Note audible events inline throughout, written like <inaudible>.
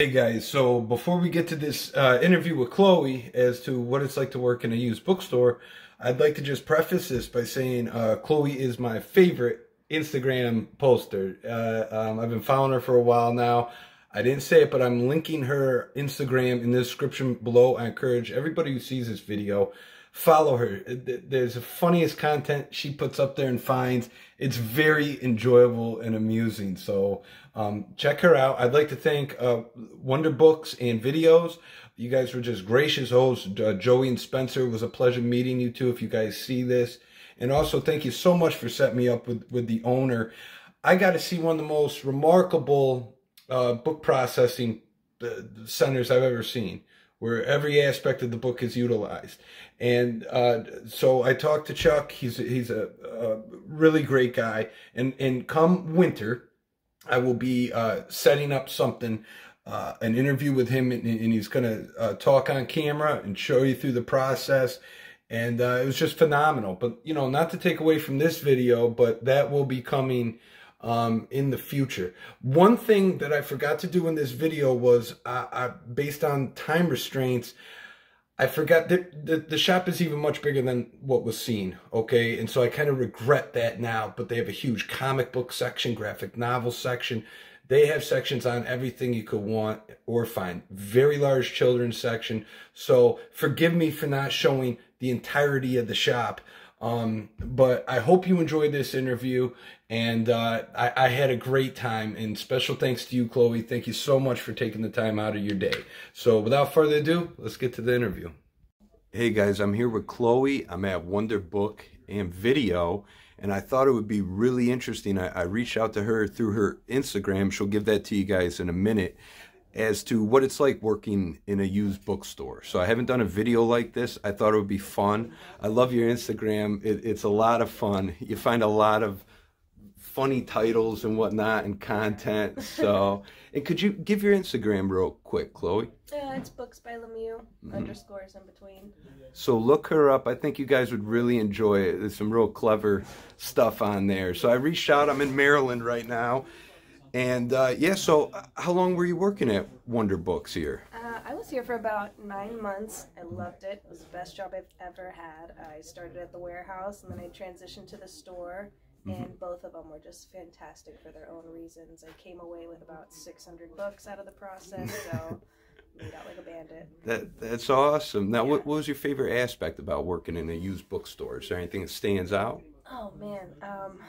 Hey guys, so before we get to this uh, interview with Chloe as to what it's like to work in a used bookstore, I'd like to just preface this by saying uh, Chloe is my favorite Instagram poster. Uh, um, I've been following her for a while now. I didn't say it, but I'm linking her Instagram in the description below. I encourage everybody who sees this video, follow her. There's the funniest content she puts up there and finds. It's very enjoyable and amusing. So um, check her out. I'd like to thank uh, Wonder Books and Videos. You guys were just gracious hosts. Uh, Joey and Spencer, was a pleasure meeting you two if you guys see this. And also thank you so much for setting me up with, with the owner. I got to see one of the most remarkable uh, book processing uh, centers I've ever seen, where every aspect of the book is utilized. And uh, so I talked to Chuck. He's he's a, a, really great guy. And and come winter, I will be uh, setting up something. Uh, an interview with him, and, and he's going to uh, talk on camera and show you through the process. And it was just phenomenal. But, you know, not to take away from this video, but that will be coming um, in the future. One thing that I forgot to do in this video was, uh, I, based on time restraints, I forgot that the, the shop is even much bigger than what was seen, okay? And so I kind of regret that now, but they have a huge comic book section, graphic novel section. They have sections on everything you could want or find. Very large children's section. So forgive me for not showing the entirety of the shop. Um, but I hope you enjoyed this interview, and uh, I, I, had a great time. And special thanks to you, Chloe. Thank you so much for taking the time out of your day. So without further ado, let's get to the interview. Hey guys, I'm here with Chloe. I'm at Wonder Book and Video, and I thought it would be really interesting. I, I reached out to her through her Instagram. She'll give that to you guys in a minute as to what it's like working in a used bookstore. So I haven't done a video like this. I thought it would be fun. I love your Instagram. It, it's a lot of fun. You find a lot of funny titles and whatnot and content. So, <laughs> and could you give your Instagram real quick, Chloe? Yeah, it's books by Lemieux, mm-hmm. underscores in between. So look her up. I think you guys would really enjoy it. There's some real clever stuff on there. So I reached out. I'm in Maryland right now and uh, yeah, so uh, how long were you working at Wonder Books here? Uh, I was here for about nine months. I loved it. It was the best job I've ever had. I started at the warehouse and then I transitioned to the store. Mm-hmm. And both of them were just fantastic for their own reasons. I came away with about 600 books out of the process, <laughs> so made out like a bandit. That that's awesome. Now, yeah. what, what was your favorite aspect about working in a used bookstore? Is there anything that stands out? Oh man, um,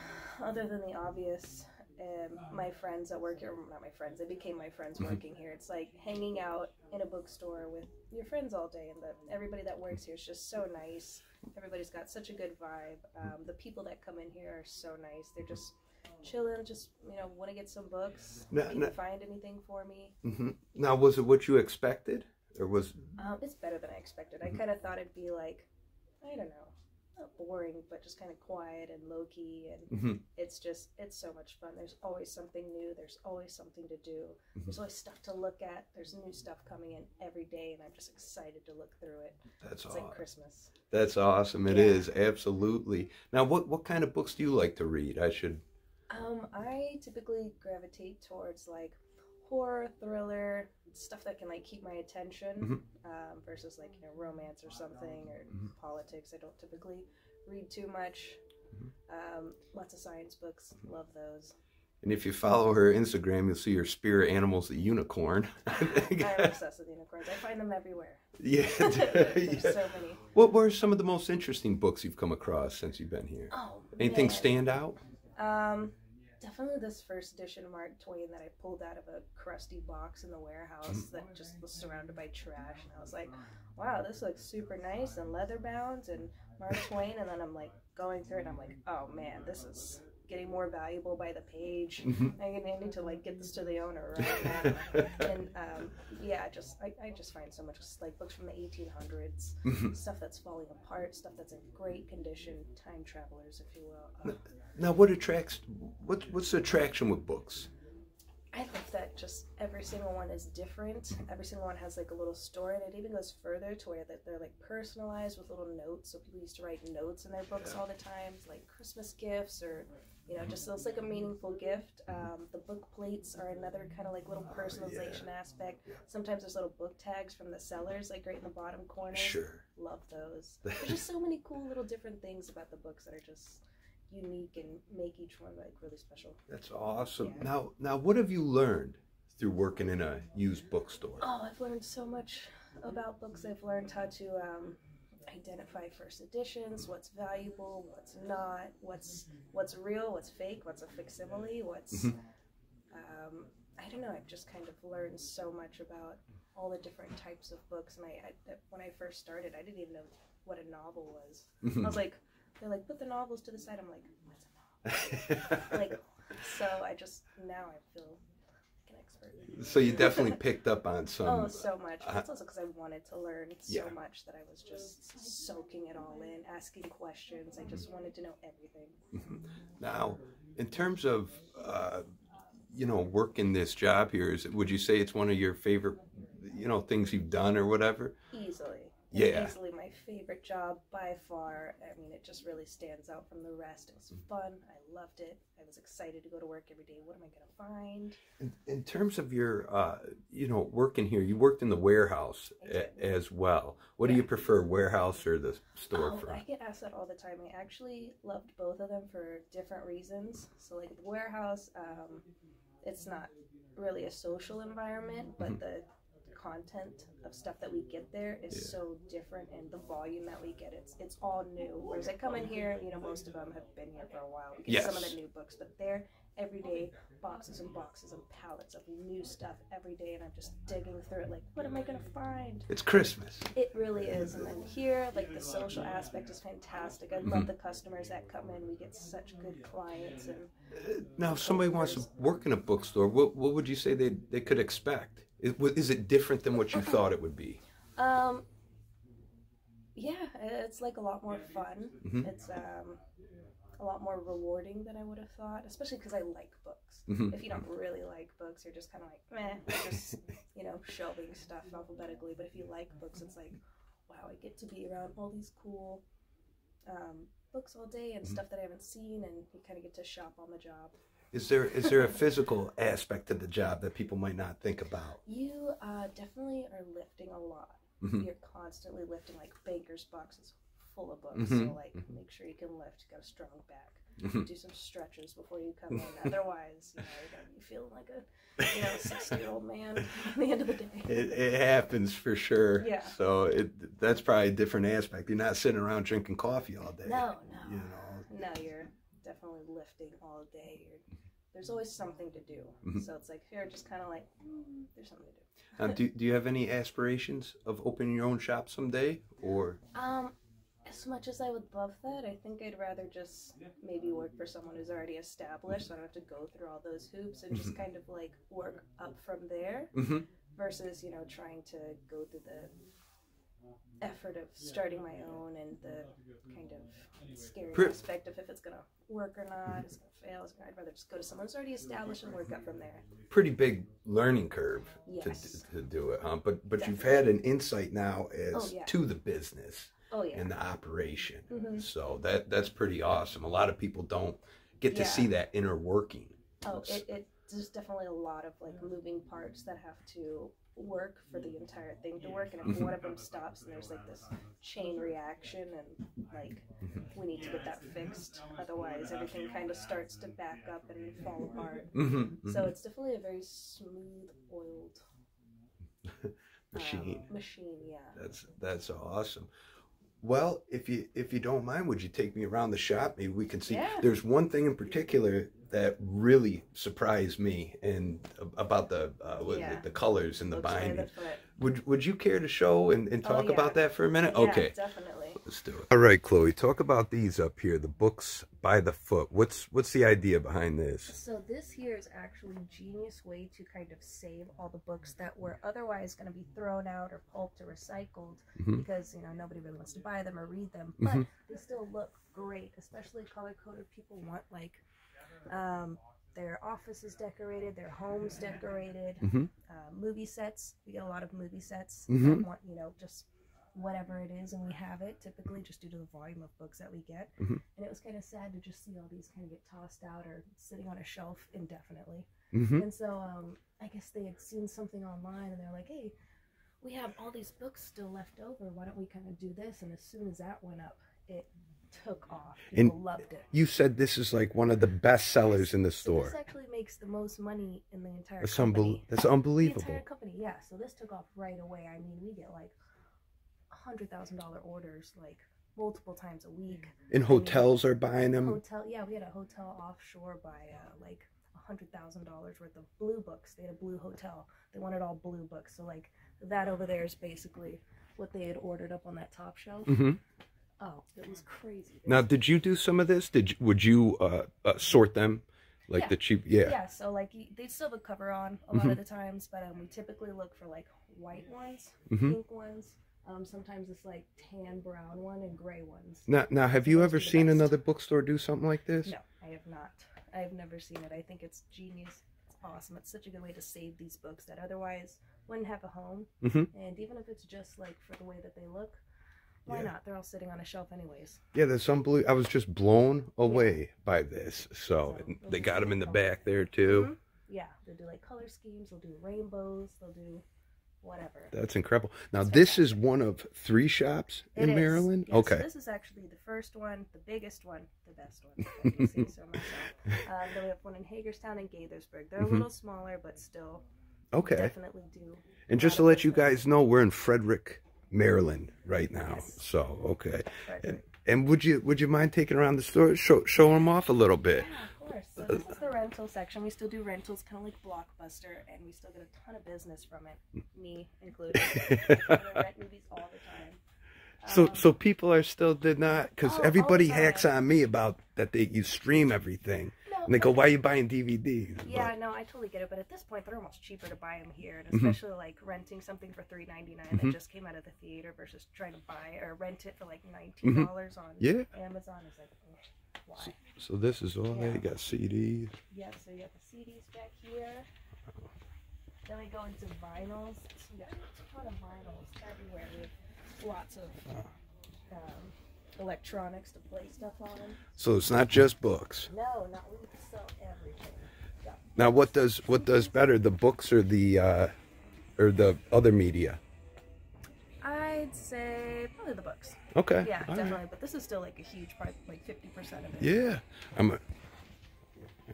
other than the obvious, um, my friends that work here, not my friends, they became my friends mm-hmm. working here. It's like hanging out in a bookstore with your friends all day, and the, everybody that works here is just so nice. Everybody's got such a good vibe. Um, the people that come in here are so nice. They're just chilling, just you know, want to get some books. Now, now, find anything for me. Mm-hmm. Now, was it what you expected, or was? Um, it's better than I expected. Mm-hmm. I kind of thought it'd be like, I don't know, boring, but just kind of quiet and low key. And mm-hmm. it's just, it's so much fun. There's always something new. There's always something to do. Mm-hmm. There's always stuff to look at. There's new stuff coming in every day, and I'm just excited to look through it. That's it's awesome. like Christmas. That's awesome. It yeah. is absolutely. Now, what what kind of books do you like to read? I should. Um, I typically gravitate towards like horror, thriller, stuff that can like keep my attention mm-hmm. um, versus like you know romance or something or mm-hmm. politics. I don't typically read too much. Mm-hmm. Um, lots of science books, mm-hmm. love those. And if you follow her Instagram, you'll see her spirit animals, the unicorn. <laughs> I'm obsessed with unicorns. I find them everywhere. Yeah, <laughs> there's so <laughs> many. What were some of the most interesting books you've come across since you've been here? Oh, anything man. stand out? Um, definitely this first edition Mark Twain that I pulled out of a crusty box in the warehouse that just was surrounded by trash. And I was like, wow, this looks super nice and leather bound and Mark Twain. And then I'm like going through it and I'm like, oh man, this is getting more valuable by the page. Mm-hmm. I need to like get this to the owner right <laughs> and um, yeah, just I, I just find so much like books from the 1800s, mm-hmm. stuff that's falling apart, stuff that's in great condition, time travelers, if you will. Now, what attracts? What what's the attraction with books? I love that just every single one is different. Every single one has like a little story, and it even goes further to where that they're like personalized with little notes. So people used to write notes in their books all the time, like Christmas gifts or you know, just so it's like a meaningful gift. Um, the book plates are another kind of like little personalization yeah. aspect. Sometimes there's little book tags from the sellers, like right in the bottom corner. Sure. Love those. <laughs> There's just so many cool little different things about the books that are just unique and make each one like really special. That's awesome. Yeah. Now, now, what have you learned through working in a used bookstore? Oh, I've learned so much about books. I've learned how to um, identify first editions, what's valuable, what's not, what's what's real, what's fake, what's a facsimile, what's mm-hmm. um, I don't know. I've just kind of learned so much about all the different types of books, and I, I when I first started, I didn't even know what a novel was. I was <laughs> like, they're like, put the novels to the side. I'm like, what's a <laughs> novel? like, so I just now I feel like an expert. so you definitely picked up on some. Oh, so much. Uh, That's also because I wanted to learn so yeah. much that I was just soaking it all in, asking questions. I just wanted to know everything. Mm-hmm. Now, in terms of, uh, you know, working this job here, is would you say it's one of your favorite, you know, things you've done or whatever? Easily. Yeah. Easily my favorite job by far. I mean, it just really stands out from the rest. It was fun. I loved it. I was excited to go to work every day. What am I going to find? In, in, terms of your, uh, you know, working here, you worked in the warehouse a, as well. What yeah. do you prefer, warehouse or the storefront? Oh, I get asked that all the time. I actually loved both of them for different reasons. So, like the warehouse, um, it's not really a social environment, but mm-hmm. the content of stuff that we get there is yeah. so different and the volume that we get it's it's all new whereas i come in here you know most of them have been here for a while we get yes. some of the new books but they're every day boxes and boxes and pallets of new stuff every day and i'm just digging through it like what am i going to find it's christmas it really is and then here like the social aspect is fantastic i mm-hmm. love the customers that come in we get such good clients and uh, now if somebody wants to work in a bookstore what, what would you say they, they could expect is, is it different than what you <clears throat> thought it would be? Um, yeah, it's like a lot more fun. Mm-hmm. It's um, a lot more rewarding than I would have thought, especially because I like books. Mm-hmm. If you don't really like books, you're just kind of like, meh, just, <laughs> you know, shelving stuff alphabetically. But if you like books, it's like, wow, I get to be around all these cool um, books all day and mm-hmm. stuff that I haven't seen, and you kind of get to shop on the job. Is there is there a <laughs> physical aspect to the job that people might not think about? You uh, definitely are lifting a lot. Mm-hmm. You're constantly lifting like bankers boxes full of books. Mm-hmm. So like mm-hmm. make sure you can lift. Got a strong back. Mm-hmm. Do some stretches before you come in. Otherwise, you know, you're gonna be feeling like a you know sixty year old man at the end of the day. It, it happens for sure. Yeah. So it that's probably a different aspect. You're not sitting around drinking coffee all day. No, no. You know. No, you're definitely lifting all day. You're there's always something to do. Mm-hmm. So it's like here, just kind of like mm, there's something to do. um, do Do you have any aspirations of opening your own shop someday, or? Um, as much as I would love that, I think I'd rather just maybe work for someone who's already established, so I don't have to go through all those hoops and mm-hmm. just kind of like work up from there, mm-hmm. versus you know trying to go through the effort of starting my own and the kind of scary Pre- aspect of if it's gonna work or not, it's gonna fail. It's gonna, I'd rather just go to someone who's already established and work up from there. Pretty big learning curve yes. to, to do it, huh? But but Definitely. you've had an insight now as oh, yeah. to the business oh, yeah. and the operation. Mm-hmm. So that that's pretty awesome. A lot of people don't get to yeah. see that inner working. Oh, it, it there's definitely a lot of like moving parts that have to work for the entire thing to work and if mm-hmm. one of them stops and there's like this chain reaction and like mm-hmm. we need to get that fixed otherwise everything kind of starts to back up and fall apart mm-hmm. so it's definitely a very smooth oiled <laughs> machine um, machine yeah that's that's awesome well, if you if you don't mind, would you take me around the shop? Maybe we can see. Yeah. There's one thing in particular that really surprised me and about the uh, yeah. the, the, colors and the Looks binding. Would Would you care to show and, and oh, talk oh, yeah. about that for a minute? Yeah, okay, definitely. Let's do it. All right, Chloe, talk about these up here, the books by the foot. What's What's the idea behind this? So this here is actually a genius way to kind of save all the books that were otherwise going to be thrown out or pulped or recycled mm-hmm. because you know nobody really wants to buy them or read them, but mm-hmm. they still look great, especially color coded. People want like um, their offices decorated, their homes decorated, mm-hmm. uh, movie sets. We get a lot of movie sets. Mm-hmm. Want, you know, just whatever it is and we have it typically just due to the volume of books that we get. Mhm. and it was kind of sad to just see all these kind of get tossed out or sitting on a shelf indefinitely. Hmm and so um, i guess they had seen something online and they're like hey we have all these books still left over. Why don't we kind of do this? And as soon as that went up it took off. And- people loved it. You said this is like one of the best sellers in the so this actually makes the most money in the entire That's, company. unbel- that's The entire company, yeah. So this took off right away. I mean, we get like hundred thousand dollar orders like multiple times a week. And hotels are buying them. Hotel, yeah, we had a hotel offshore by uh, like hundred thousand dollars worth of blue books. They had a blue hotel. They wanted all blue books. So like that over there is basically what they had ordered up on that top shelf. hmm Oh, it was crazy. Now, did you do some of this? Did you, would you uh, uh, sort them like Yeah. the cheap? Yeah. Yeah, so like they'd still have a cover on a lot Mhm. of the times, but um, we typically look for like white ones, Mhm. pink ones. Um, sometimes it's like tan brown one and gray ones. Now, now, have you those ever seen best. another bookstore do something like this? No, I have not. I have never seen it. I think it's genius. It's awesome. It's such a good way to save these books that otherwise wouldn't have a home. Mhm. And even if it's just like for the way that they look, why Yeah. not? They're all sitting on a shelf anyways. Yeah, that's unbelievable. I was just blown away by this. So So, they got them in the cool. back there too. Mhm. Yeah, they'll do like color schemes. They'll do rainbows. They'll do whatever. That's incredible. Now, It's this is one of three shops It in is. Maryland. Okay. So this is actually the first one, the biggest one, the best one. if I do so myself. Um, <laughs> then we have one in Hagerstown and Gaithersburg. They're Mhm. a little smaller, but still okay. definitely do. And just to let you guys know, we're in Frederick, Maryland right now. Yes. So okay. Frederick. And, and would you would you mind taking around the store, show show them off a little bit? Yeah. So this is the rental section. We still do rentals, kind of like Blockbuster, and we still get a ton of business from it, me included. Rent movies all the time. So Um, so people are still did not because Oh, everybody hacks on me about that they you stream everything no, and they go why are you buying DVDs? Yeah, no, I totally get it. But at this point, they're almost cheaper to buy them here, and Mhm. especially like renting something for three ninety nine Mhm. that just came out of the theater versus trying to buy or rent it for like nineteen dollars on Mm-hmm. Yeah. Amazon is like, why? So this is all Yeah. they got CDs. Yeah, so you got the CDs back here. Then we go into vinyls. So we got a ton of vinyls everywhere. We have lots of um, electronics to play stuff on. So it's not just books. No, not we sell everything. Now what does what does better, the books or the uh or the other media? I'd say probably the books. Okay. Yeah, all right. definitely. But this is still like a huge part, like fifty percent of it. Yeah. I'm a,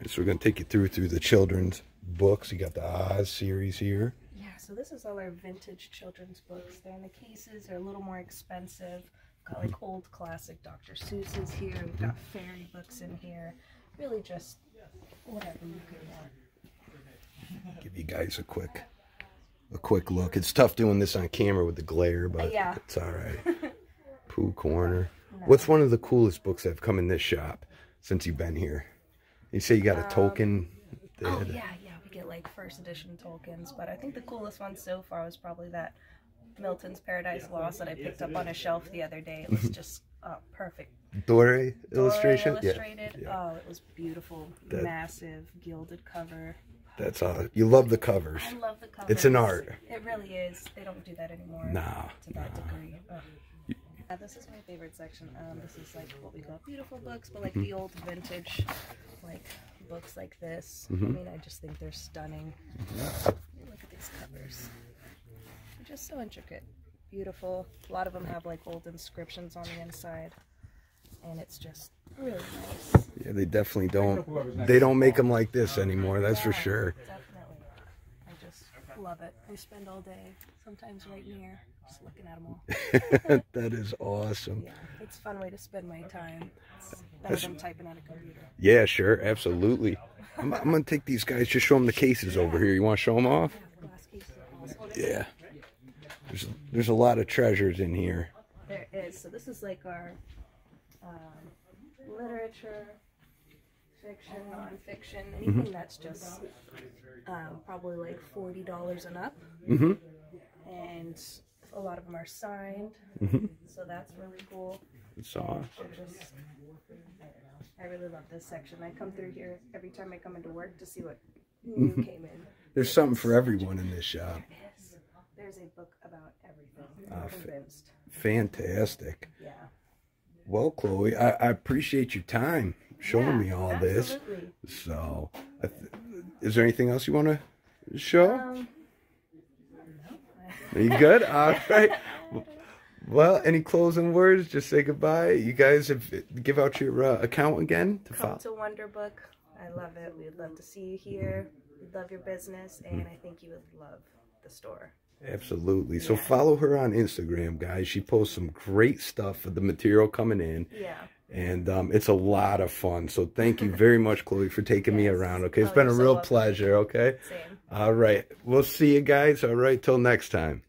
so we're gonna take you through through the children's books. You got the Oz series here. Yeah, so this is all our vintage children's books. They're in the cases. They're a little more expensive. We've got like old classic Dr. Seuss's here. We've got mm-hmm. fairy books in here. Really just whatever you could want. Give you guys a quick a quick look. It's tough doing this on camera with the glare, but Yeah. it's all right. <laughs> Pooh Corner. What's one of the coolest books that have come in this shop since you've been here? You say you got a um, Tolkien. Oh yeah, yeah. We get like first edition Tolkiens, but I think the coolest one so far was probably that Milton's Paradise Lost that I picked up on a shelf the other day. It was mm-hmm. just uh, perfect. Dore illustration. illustrated. Yeah. Oh, it was beautiful. That- Massive gilded cover. That's all. You love the covers. I love the cover. It's an art. It really is. They don't do that anymore. Nah, To that degree. Ugh. Yeah, this is my favorite section. Um, this is like what we call beautiful books, but like Mm-hmm. the old vintage, like books like this. Mm-hmm. I mean, I just think they're stunning. Look at these covers. They're just so intricate, beautiful. A lot of them have like old inscriptions on the inside, and it's just really nice. Yeah, they definitely don't. They don't make them like this anymore. That's for sure. Definitely. I just love it. I spend all day, sometimes right near, just looking at them all. <laughs> that is awesome. Yeah, it's a fun way to spend my time. It's better than typing on a computer. Yeah, sure, absolutely. I'm, I'm gonna take these guys. Just show them the cases over here. You want to show them off? Yeah, glass cases are awesome. Yeah. There's there's a lot of treasures in here. There is. So this is like our um, literature, fiction, nonfiction, anything that's just um, probably like forty dollars and up, Mm -hmm. and a lot of them are signed. So that's really cool. So They're just, I really love this section. I come through here every time I come into work to see what new came in. there's something for everyone in this shop. Yes. there's a book about everything. I'm Uh, convinced. Fantastic. Yeah. Well, Chloe, I, I appreciate your time showing Yeah, me all this. absolutely. So, I th- is there anything else you want to show? Um, Are you good? <laughs> All right. Well, any closing words? Just say goodbye. You guys have give out your uh, account again to come follow. to Wonderbook. I love it. We'd love to see you here. We love your business, and I think you would love the store. Absolutely. So follow her on Instagram, guys. She posts some great stuff for the material coming in, Yeah. and um, it's a lot of fun. So thank you very much, Chloe, for taking me around. Okay, it's Oh, been a so real welcome. pleasure. Okay. Same. All right. We'll see you guys. All right. Till next time.